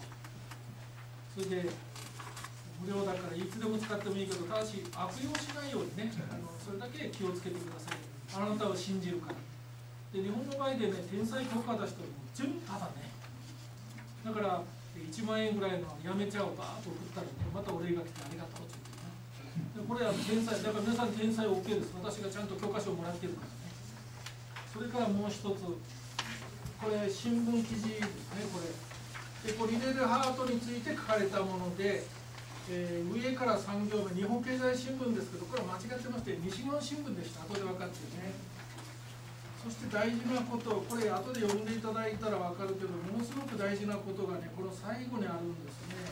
それで無料だからいつでも使ってもいいけどただし悪用しないようにねあのそれだけ気をつけてくださいあなたを信じるからで日本の場合でね天才許可出したらもう全部ただねだから1万円ぐらいのやめちゃおうバーッと送ったらねまたお礼が来てありがとうって言ってねでこれは天才だから皆さん天才 OK です。私がちゃんと許可証もらってるからね。それからもう一つ。これ新聞記事ですねこれ。でこれリレルハートについて書かれたもので、えー上から3行目日本経済新聞ですけどこれは間違ってまして西日本新聞でした。後で分かってね。そして大事なことこれ後で読んでいただいたら分かるけどものすごく大事なことがねこの最後にあるんですね。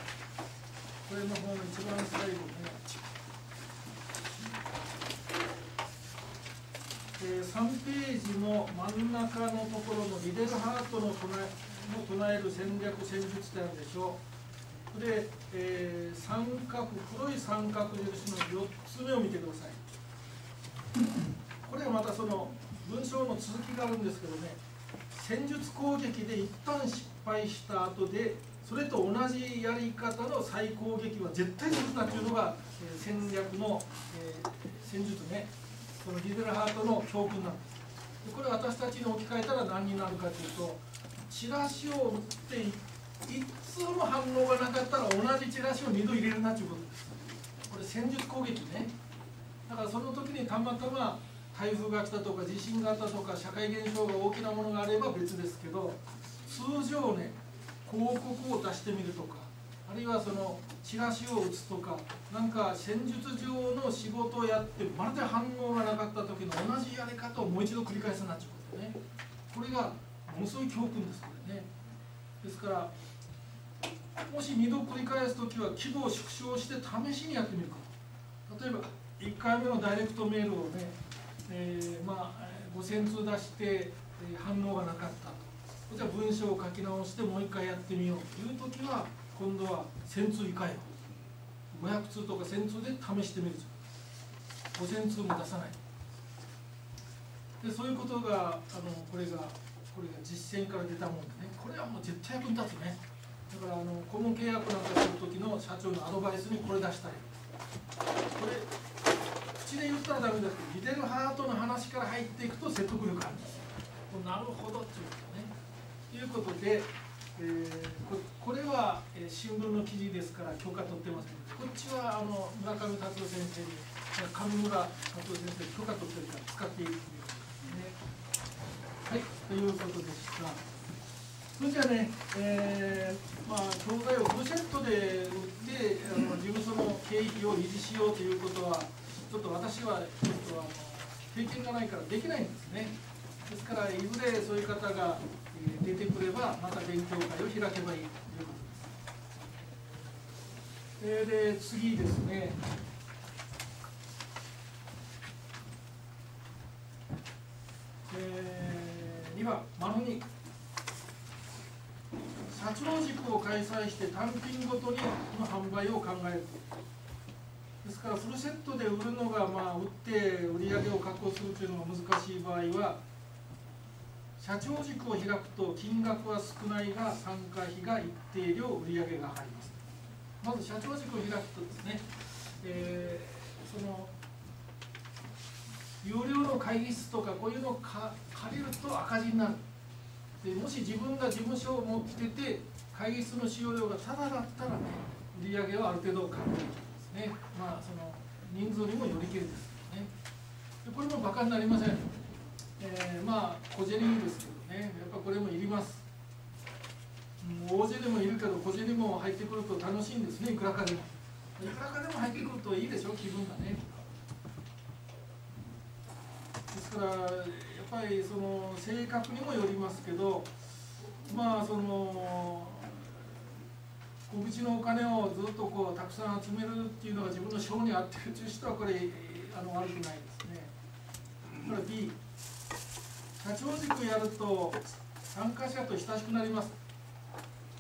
これの方の一番最後ね。えー3ページの真ん中のところのリレルハートの唱えの唱える戦略戦術ってあるでしょで、えー三角黒い三角印の4つ目を見てください。これはまたその文章の続きがあるんですけどね。戦術攻撃で一旦失敗した後でそれと同じやり方の再攻撃は絶対するなというのが、えー戦略の、えー戦術ね。そのリゼルハートの教訓なんです。でこれ私たちに置き換えたら何になるかというとチラシを打ってい一通も反応がなかったら同じチラシを2度入れるなということです。これ戦術攻撃ね。だからその時にたまたま台風が来たとか地震があったとか社会現象が大きなものがあれば別ですけど通常ね広告を出してみるとかあるいはそのチラシを打つとかなんか戦術上の仕事をやってまるで反応がなかった時の同じやり方をもう一度繰り返すなっていうことね。これがものすごい教訓です。これねですからもし2度繰り返す時は規模を縮小して試しにやってみるか例えば1回目のダイレクトメールをね、えーまあ5000通出して、反応がなかったと。じゃあ文章を書き直してもう1回やってみようという時は今度は1000通以下よ500通とか1000通で試してみる5000通も出さない。でそういうことがあのこれがこれが実践から出たもんでね。これはもう絶対役に立つね。だからあの顧問契約なんかする時の社長のアドバイスにこれ出したいこれ口で言ったらダメだけどリデルハートの話から入っていくと説得力あるんですよ。なるほどっていうことね。ということで、えーここれは、えー新聞の記事ですから許可取ってますけどこっちはあの村上達夫先生に上村達夫先生に許可取ってるから使っていいということですね。はいということでした。それじゃあね、えーまあ、教材をフルセットで売ってあの事務所の経費を維持しようということはちょっと私はちょっとあの経験がないからできないんですね。ですからいずれそういう方がえ出てくればまた勉強会を開けばいい。えーで次ですね。えー、2番マルニ社長塾を開催して単品ごとにの販売を考える。ですからフルセットで売るのがまあ売って売り上げを確保するというのが難しい場合は社長塾を開くと金額は少ないが参加費が一定量売り上げが入ります。まず社長塾を開くとですね、えーその有料の会議室とかこういうのを借りると赤字になる。でもし自分が事務所を持ってて会議室の使用料がタダだったらね売り上げはある程度確定ですね。まあその人数にもよりけりですけどね。でこれもバカになりません。えーまあ小銭ですけどね。やっぱこれもいります。大勢でもいるけど小銭も入ってくると楽しいんですねいくらかでも。いくらかでも入ってくるといいでしょ気分がね。ですからやっぱりその性格にもよりますけどまあその小口のお金をずっとこうたくさん集めるっていうのが自分の性に合ってるという人はこれあの悪くないですね。これ B 社長塾やると参加者と親しくなります。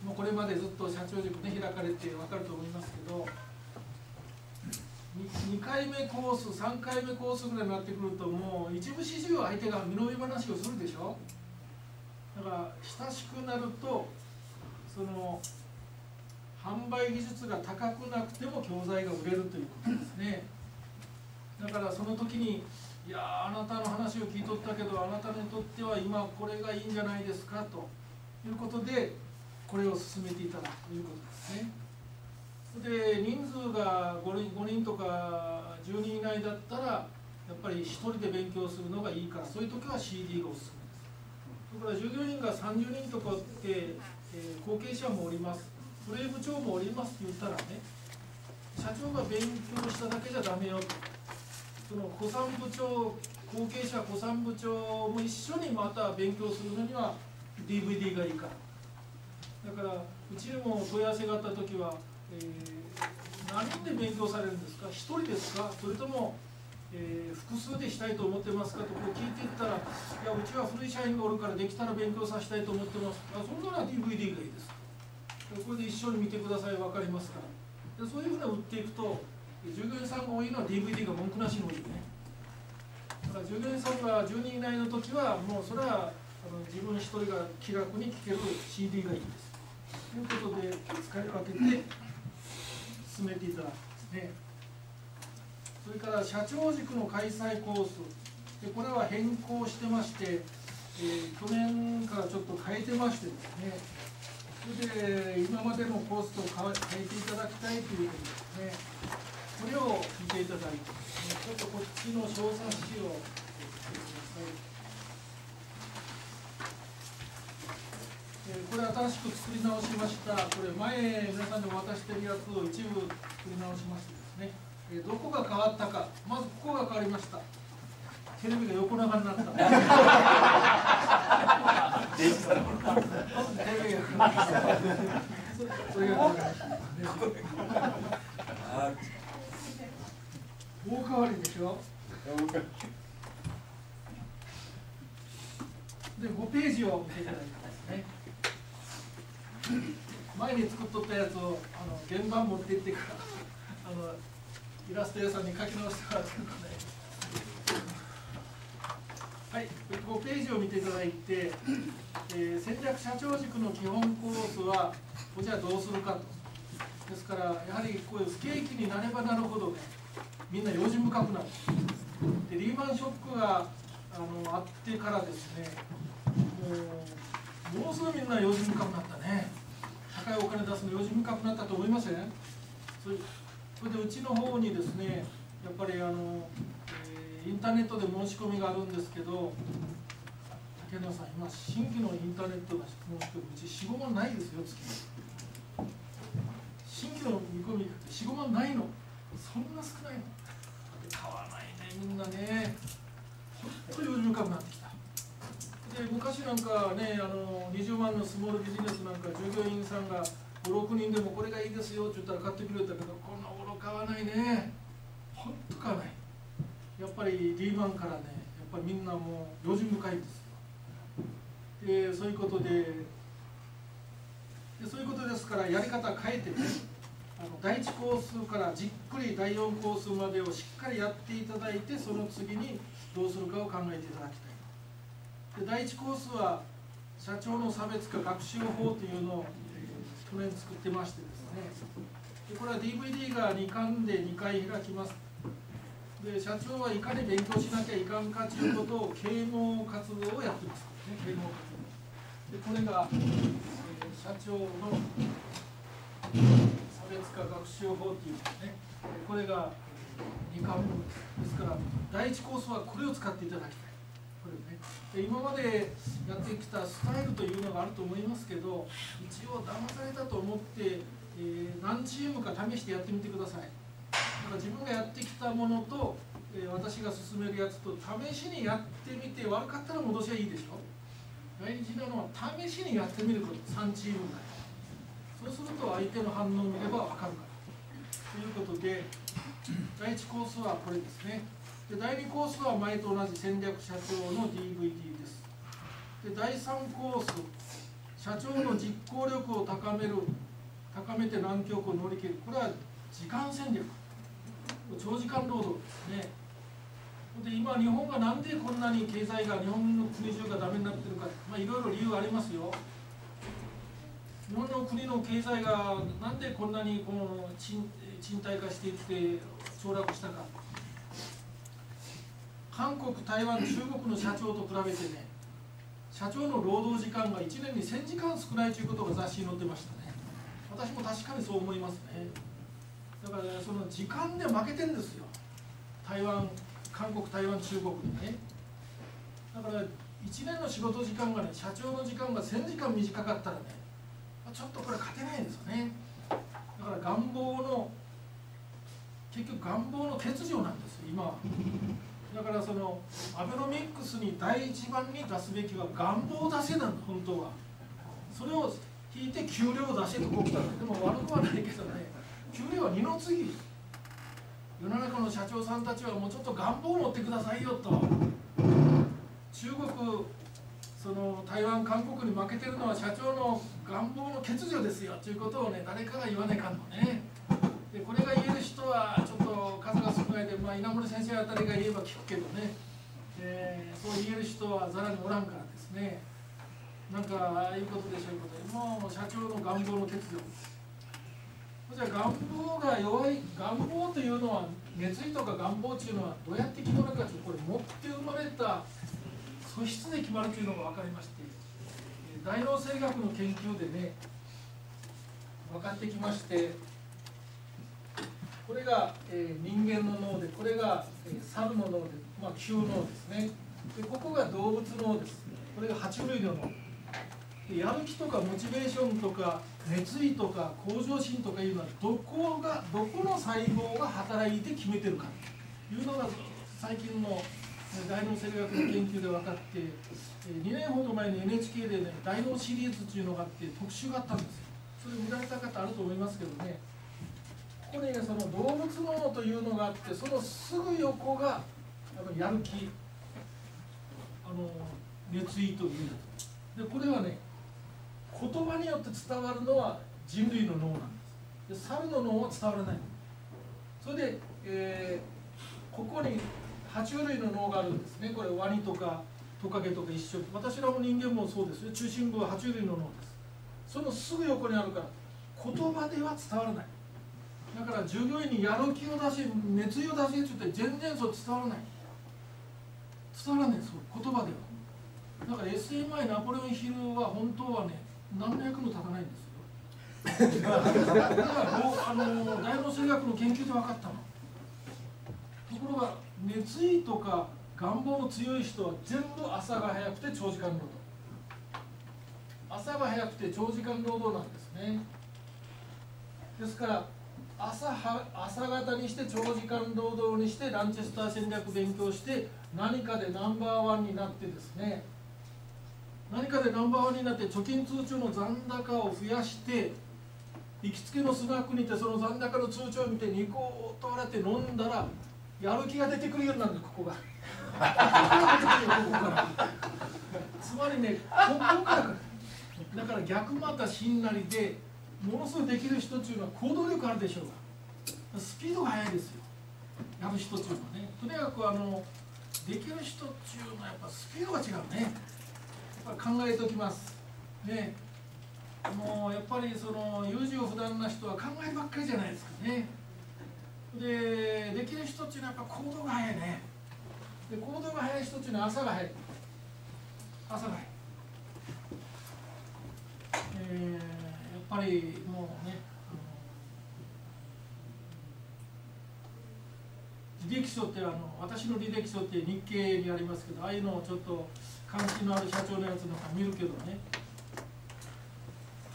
もうこれまでずっと社長塾ね開かれて分かると思いますけど 2, 回目コース3回目コースぐらいになってくるともう一部始終相手が身の上話をするでしょ？だから親しくなるとその販売技術が高くなくても教材が売れるということですね。だからその時にいやあなたの話を聞いとったけどあなたにとっては今これがいいんじゃないですか？ということでこれを進めていたということですね。で人数が 5, 人5人とか10人以内だったらやっぱり1人で勉強するのがいいからそういう時は CD がおすすめです。それから従業員が30人とかって、えー後継者もおります。プレイ部長もおりますって言ったらね社長が勉強しただけじゃダメよと。その古参部長後継者古参部長も一緒にまた勉強するのには DVD がいいから。だからうちにも問い合わせがあった時は、えー何人で勉強されるんですか？一人ですか？それとも、えー複数でしたいと思ってますか？とこう聞いていったらいやうちは古い社員がおるからできたら勉強させたいと思ってます。あそんなら DVD がいいですでこれで一緒に見てください分かりますから。でそういうふうに売っていくと従業員さんが多いのは DVD が文句なしに多いね。だから従業員さんが10人以内の時はもうそれはあの自分一人が気楽に聴ける CD がいいです。いうことで使い分けて進めていただくんですね。それから社長塾の開催コースでこれは変更してまして、えー去年からちょっと変えてましてですね。それで今までのコースと変えていただきたいということですね。これを見ていただいてねちょっとこっちの小冊子を見てくださいえーこれ新しく作り直しました。これ前皆さんに渡してるやつを一部作り直しましてですね、えーどこが変わったか。まずここが変わりました。テレビが横長になった。テレビが変わりました。そそれが変わりました。ねあ大変わりでしょで5ページを見ていた。だいてますね前に作っとったやつをあの現場持って行ってからあのイラスト屋さんに書き直してもらってるのではい、こうページを見ていただいて、えー戦略社長軸の基本コースはこちらどうするかと。ですからやはりこういう不景気になればなるほどねみんな用心深くなる。でリーマンショックがあのあってからですねもうものすごいみんな用心深くなったね。高いお金出すの用心深くなったと思いません？それそれでうちの方にですねやっぱりあの、えーインターネットで申し込みがあるんですけど竹野さん今新規のインターネットの申し込みうち45万ないですよ月新規の見込み45万ないの。そんな少ないの。買わないねみんなね。本当に用心深くなってきた。で昔なんかねあの20万のスモールビジネスなんか従業員さんが56人でもこれがいいですよって言ったら買ってくれたけどこんなもの買わないね。本当買わない。やっぱりリーマンからねやっぱりみんなもう用心深いんですよ。でそういうことででそういうことですからやり方変えてねあの第1コースからじっくり第4コースまでをしっかりやっていただいてその次にどうするかを考えていただきたい。で第1コースは社長の差別化学習法というのを、えー去年作ってましてですねでこれは DVD が2巻で2回開きます。で社長はいかに勉強しなきゃいかんかということを啓蒙活動をやってます。ね啓蒙活動。でこれが、えー社長の差別化学習法っていうねこれが2巻目ですですから第1コースはこれを使っていただきたい。これね。今までやってきたスタイルというのがあると思いますけど一応騙されたと思って、えー何チームか試してやってみてください。だから自分がやってきたものと、えー私が勧めるやつと試しにやってみて悪かったら戻しはいいでしょ。大事なのは試しにやってみること。3チームぐらいそうすると相手の反応を見れば分かるから。ということで第1コースはこれですね。で第2コースは前と同じ戦略社長の DVD です。で第3コース社長の実行力を高める高めて難局を乗り切る。これは時間戦略。長時間労働ですね。で今日本がなんでこんなに経済が日本の国中がダメになってるか。まあいろいろ理由ありますよ。日本の国の経済がなんでこんなにこの賃賃貸化していって凋落したか。韓国台湾中国の社長と比べてね社長の労働時間が1年に1000時間少ないということが雑誌に載ってましたね。私も確かにそう思いますね。だから、その時間で負けてんですよ。台湾韓国台湾中国にね。だから1年の仕事時間がね社長の時間が1000時間短かったらねちょっとこれ勝てないんですよね。だから願望の結局願望の欠如なんですよ今は。だからそのアベノミクスに第一番に出すべきは願望を出せなの本当は。それを引いて給料を出せとこ来たでも悪くはないけどね給料は二の次。世の中の社長さんたちはもうちょっと願望を持ってくださいよと。中国その台湾韓国に負けてるのは社長の願望の欠如ですよ。ということをね誰かが言わないかんのね。でこれが言える人はちょっと数が少ないで、まあ、稲森先生あたりが言えば聞くけどね、えーそう言える人はざらにおらんからですね。なんかああいうことでしょうこともう社長の願望の欠如。じゃあ願望が弱い願望というのは熱意とか願望というのはどうやって決まるかというとこれ持って生まれた素質で決まるというのが分かりまして大脳生学の研究でね分かってきましてこれが、えー人間の脳でこれが、えー猿の脳で、まあ、球脳ですね。でここが動物脳です。これが爬虫類の脳。でやる気とかモチベーションとか熱意とか向上心とかいうのはどこがどこの細胞が働いて決めてるか。というのが最近の大脳生理学の研究で分かってえー2年ほど前に NHK でね大脳シリーズっていうのがあって特集があったんですよ。それ見られた方あると思いますけどね。ここにねその動物脳というのがあってそのすぐ横がやる気あの熱意というでこれはね言葉によって伝わるのは人類の脳なんです。で猿の脳は伝わらない。それで、えーここに爬虫類の脳があるんですね。これワニとかトカゲとか一緒私らも人間もそうですよ。中心部は爬虫類の脳です。そのすぐ横にあるから言葉では伝わらない。だから従業員にやる気を出し熱意を出せって言って全然そう伝わらない。伝わらないそう言葉では。だから SMI ナポレオンヒルは本当はね何の役も立たないんですよ。だからあの大脳生学の研究で分かったの。ところが熱意とか願望の強い人は全部朝が早くて長時間労働。朝が早くて長時間労働なんですね。ですから朝は朝方にして長時間労働にしてランチェスター戦略勉強して何かでナンバーワンになってですね何かでナンバーワンになって貯金通帳の残高を増やして行きつけのスナックに行ってその残高の通帳を見てニコッと笑って飲んだらやる気が出てくるようになるんここが。つまりねここからだから逆またしんなりでものすごいできる人っていうのは行動力あるでしょうがスピードが速いですよ。やる人っていうのはね。とにかくあのできる人っていうのはやっぱスピードが違うね。やっぱ考えておきます。ね。もうやっぱりその優柔不断な人は考えばっかりじゃないですかね。でできる人っていうのはやっぱ行動が早いね。で行動が早い人っていうのは朝が早い。朝が早い。えー、ぱりもうね履歴書ってあの私の履歴書って日経にありますけどああいうのをちょっと関心のある社長のやつなんか見るけどね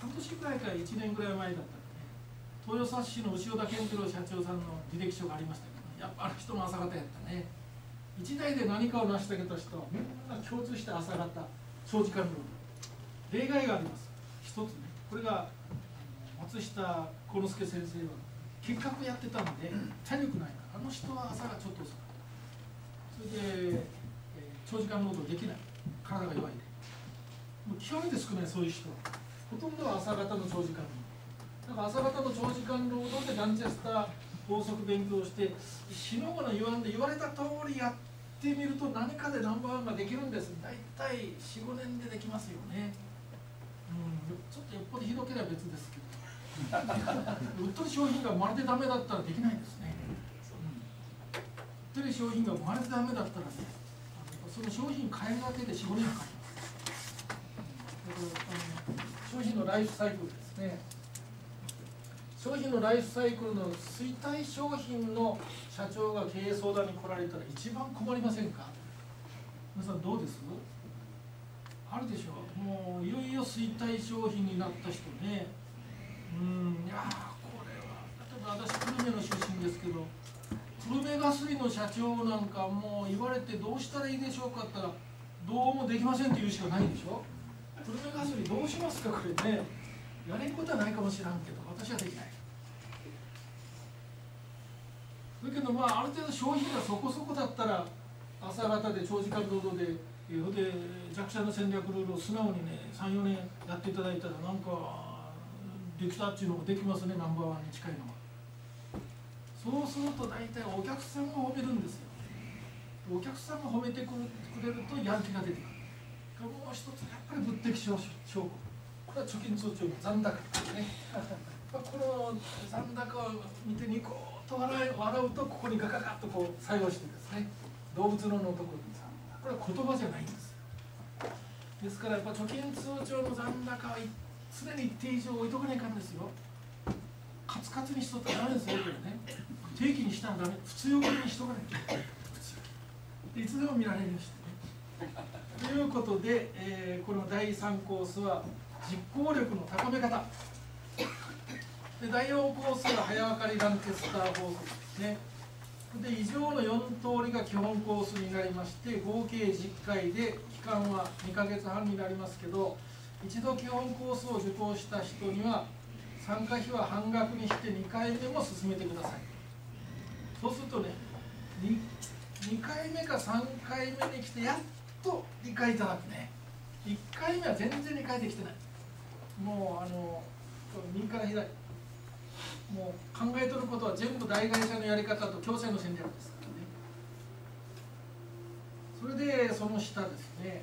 半年ぐらいか1年ぐらい前だったらね豊佐市の潮田健次郎社長さんの履歴書がありましたけど、ね、やっぱあの人も朝方やったね。一代で何かを成し遂げた人はみんな共通して朝方長時間労働例外があります。一つね。これが松下幸之助先生は結核やってたんで体力ないからあの人は朝がちょっと遅かった。それで、えー、長時間労働できない。体が弱いで。もう極めて少ないそういう人。はほとんどは朝方の長時間。だから朝方の長時間労働でランチェスター法則勉強して死の子の言わんで言われた通りやってみると何かでナンバーワンができるんです。大体45年でできますよね。うん。ちょっとよっぽどひどければ別ですけど。売ってる商品がまるでダメだったらできないですね、うん、売ってる商品がまるでダメだったらねその商品変えるだけで45年かかります商品のライフサイクルですね。商品のライフサイクルの衰退商品の社長が経営相談に来られたら一番困りませんか？皆さんどうです？あるでしょう。もういよいよ衰退商品になった人ね。うんいやこれは。例えば私久留米の出身ですけど久留米ガスリの社長なんかもう言われてどうしたらいいでしょうかって言ったらどうもできませんって言うしかないでしょ？久留米ガスリどうしますかこれね。やれることはないかもしれんけど私はできない。だけどまあある程度消費がそこそこだったら朝方で長時間労働でで弱者の戦略ルールを素直にね34年やっていただいたらなんかできたっていうのができますねナンバーワンに近いのは。そうすると大体お客さんが褒めるんですよ。お客さんが褒めてくれるとやる気が出てくる。もう一つやっぱり物的証拠。これは貯金通帳の残高ですね。この残高を見てニコッと笑い笑うとここにガガガッとこう作用してですね。動物ののところにさこれは言葉じゃないんです。ですからやっぱ貯金通帳の残高は常に一定以上置いとかないかんですよ。カツカツにしとったらダメですよこれね。定期にしたらダメ普通用にしとかないいつでも見られるようにしてね。ということで、えー、この第3コースは実行力の高め方。で第4コースは早分かりランケスター法則ですね。で以上の4通りが基本コースになりまして合計10回で期間は2ヶ月半になりますけど一度基本コースを受講した人には参加費は半額にして2回目も進めてください。そうするとね 2, 2回目か3回目に来てやっと理解いただくね。1回目は全然理解できてない。もうあの右から左。もう考えとることは全部大会社のやり方と共生の戦略ですからね。それでその下ですね。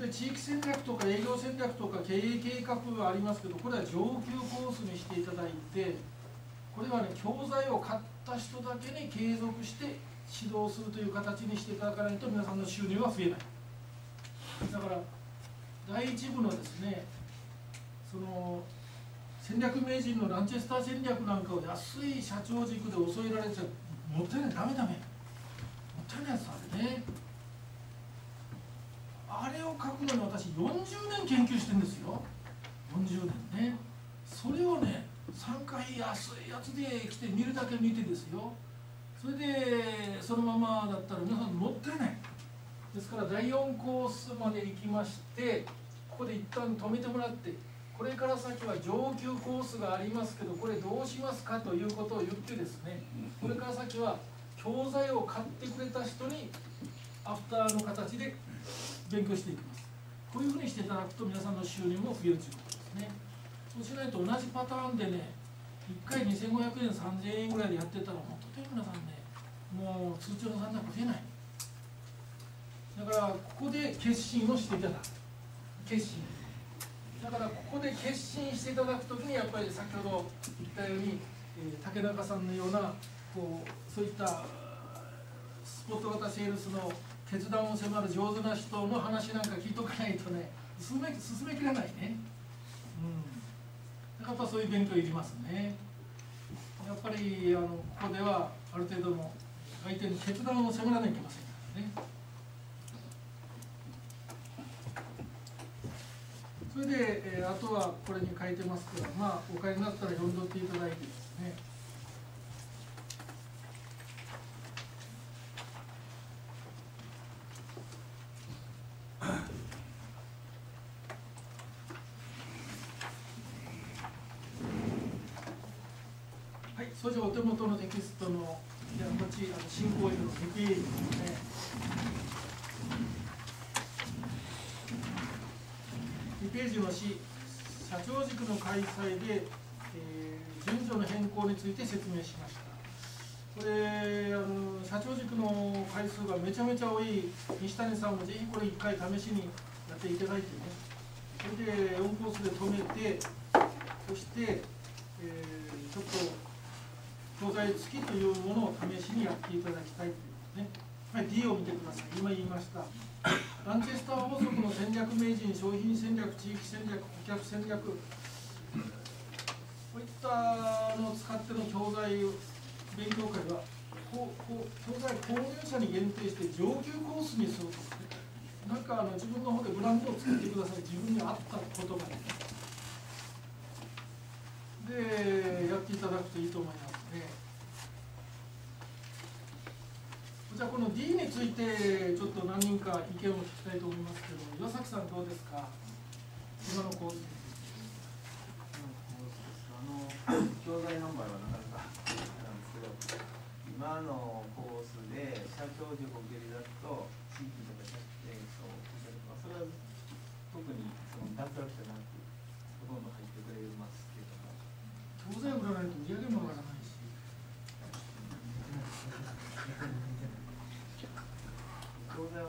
で地域戦略とか営業戦略とか経営計画がありますけどこれは上級コースにしていただいてこれはね教材を買った人だけに継続して指導するという形にしていただかないと皆さんの収入は増えない。だから第一部のですねその戦略名人のランチェスター戦略なんかを安い社長軸で教えられちゃもったいないダメダメ。もったいないやつあれね。あれを書くのに私40年研究してんですよ。40年ね。それをね3回安いやつで来て見るだけ見てですよ。それでそのままだったら皆さんもったいない。ですから第4コースまで行きましてここで一旦止めてもらってこれから先は上級コースがありますけどこれどうしますかということを言ってですねこれから先は教材を買ってくれた人にアフターの形で勉強していきます。こういうふうにしていただくと皆さんの収入も増えるということですね。そうしないと同じパターンでね1回2500円3000円ぐらいでやってたらもうとても皆さんねもう通帳の残高増えない。だからここで決心をしていただく。決心。だからここで決心していただくときにやっぱり先ほど言ったように、えー竹中さんのようなこうそういったスポット型セールスの決断を迫る上手な人の話なんか聞いとかないとね進め進めきらないね。うん。だからやっぱそういう勉強いりますね。やっぱりあのここではある程度の相手に決断を迫らなきゃいけませんからね。それで、えーあとはこれに書いてますからまあお帰りになったら読んどっていただいてですねはい、それじゃお手元のテキストの、じゃあこっち、あの進行図の2ページ。の4、社長塾の開催で、えー順序の変更について説明しました。これあの社長塾の回数がめちゃめちゃ多い西谷さんもぜひこれ1回試しにやっていただいてねそれで4コースで止めてそして、えーちょっと教材付きというものを試しにやっていただきたいというね。はい、D を見てください。今言いました。ランチェスター法則の戦略名人、商品戦略、地域戦略、顧客戦略、こういったのを使っての教材勉強会は、こうこう教材購入者に限定して上級コースにすると。なんかあの自分の方でブランドを作ってください。自分に合った言葉で。でやっていただくといいと思いますね。じゃあこの D についてちょっと何人か意見を聞きたいと思いますけど、岩崎さんどうですか？今のコース。あの教材ナンバーはなかなかなんですけど今のコースで社長塾を受けるだと地域とか社えーとそれは特にその脱落じゃなくほとんど入ってくれますけども教材売らないと売り上げも上がらない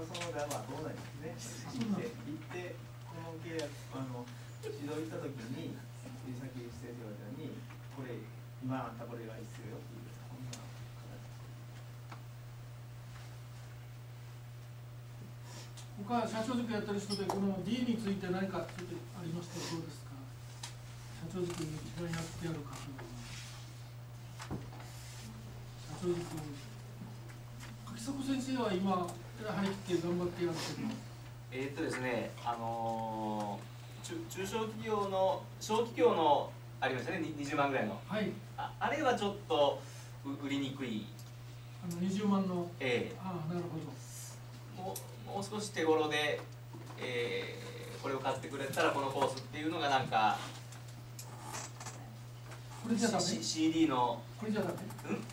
し。教材はその裏はどうなんですね行って行ってこの契約あの指導行った時に先生先生方にこれ今あったこれが必要よっていうそんな形他社長塾やってる人でこの D について何かちょっとありましたらどうですか。社長塾に一番やってやるかというの。社長塾。柿迫先生は今張り切って頑張ってやってるの。えーっとですね、あのー中中小企業の小企業のありましたねに20万ぐらいのはい。ああれはちょっとう売りにくい、あの20万の。えああ、なるほど。ーもうもう少し手頃で、えーこれを買ってくれたらこのコースっていうのがなんかこれじゃダメ？CD のこれじゃダメ？うん？